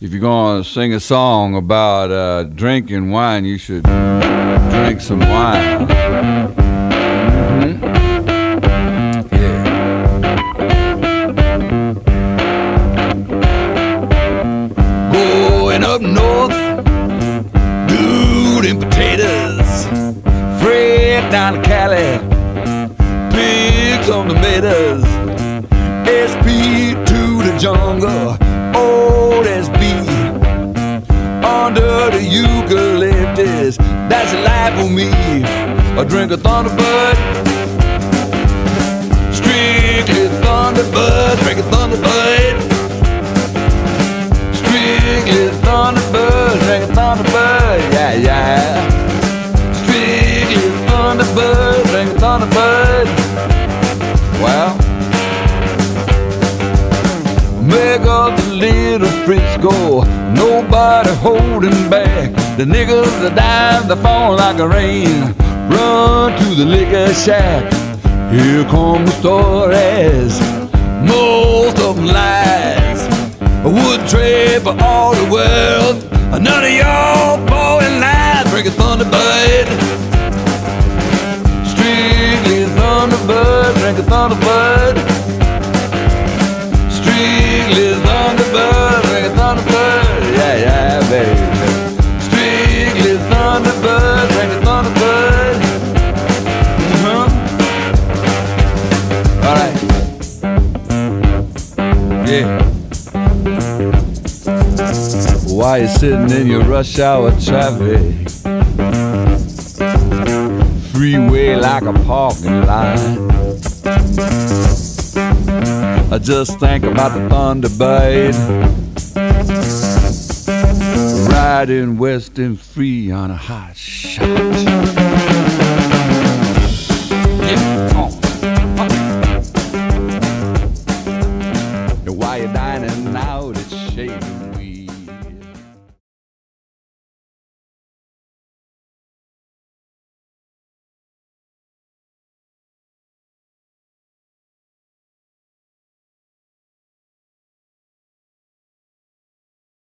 if you're gonna sing a song about uh, drinking wine, you should drink some wine. Mhm. Yeah. Going up north, dude and potatoes. Fred down to Cali, pigs on tomatoes. SP to the jungle, Under the eucalyptus, that's life for me. I drink a Thunderbird, strictly Thunderbird, little Frisco, nobody holding back. The niggas that dying, they fall like a rain. Run to the liquor shack. Here come the stories, most of them lies. I would trade for all the world. None of y'all blowing lies. Drink a Thunderbird. Strictly Thunderbird. Drink a Thunderbird. Yeah. While you're sitting in your rush hour traffic, freeway like a parking lot. I just think about the Thunderbird riding west and free on a hot shot.